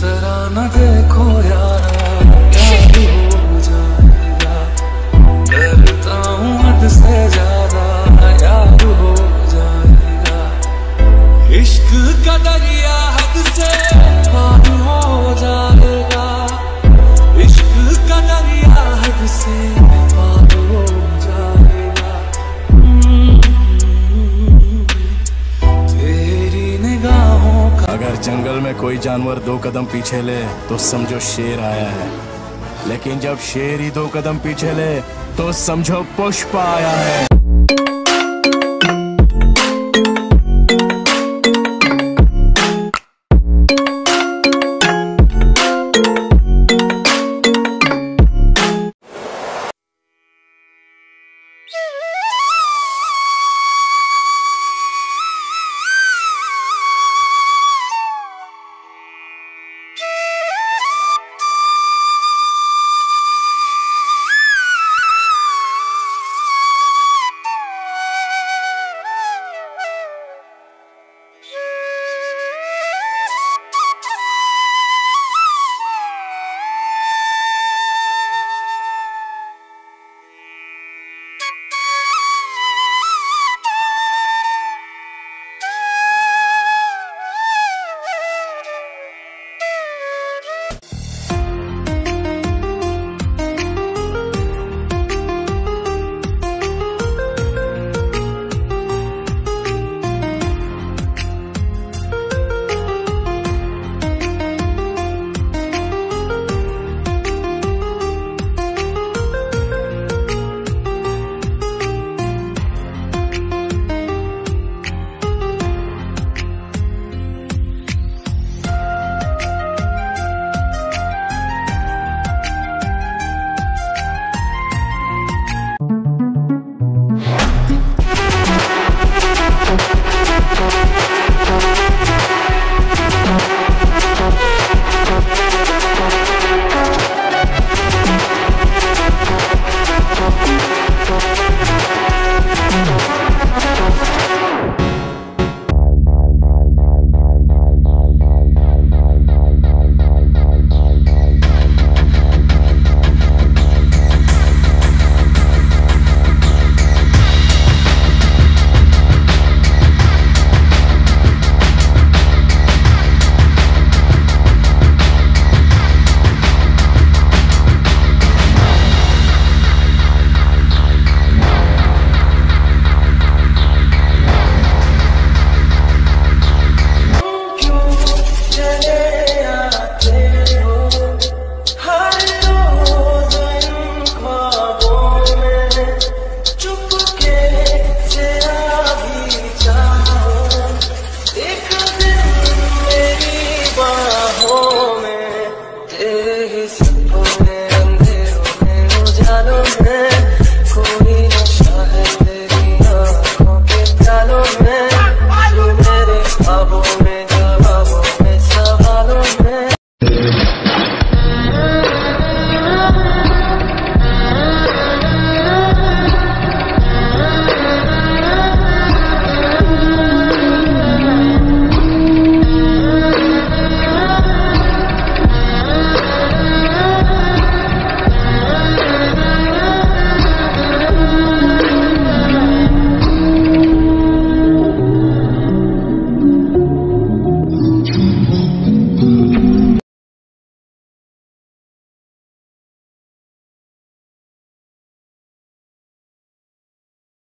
तरह न दे में कोई जानवर दो कदम पीछे ले तो समझो शेर आया है। लेकिन जब शेर ही दो कदम पीछे ले तो समझो पुष्प आया है।